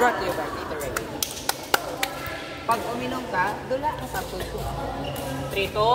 brought you by Gatorade. Pag uminom ka, dula ka sa puso. Trito.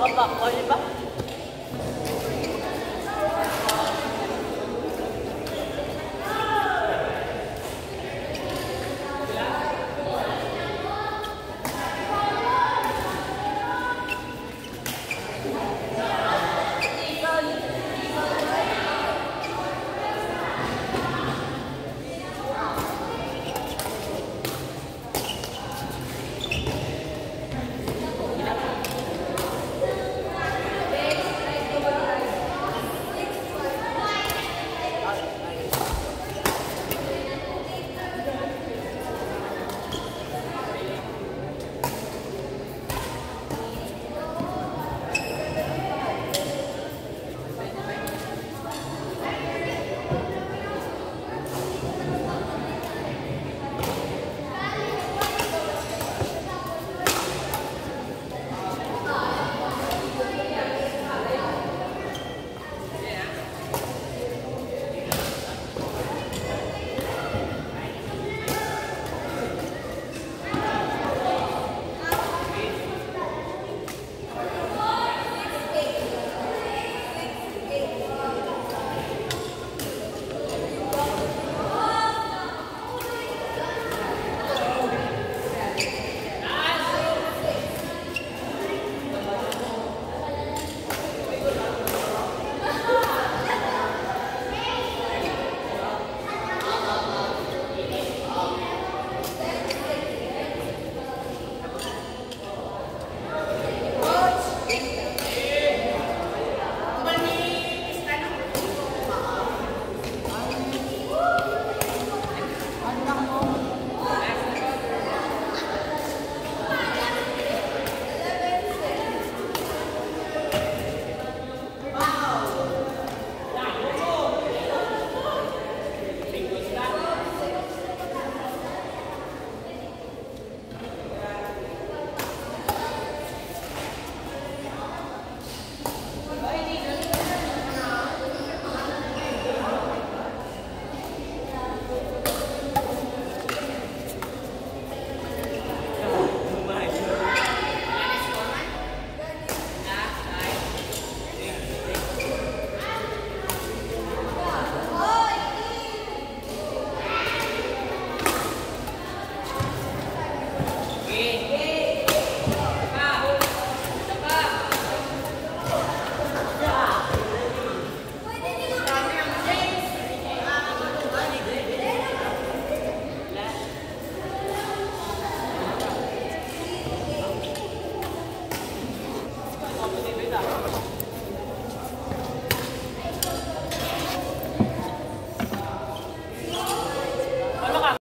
Và.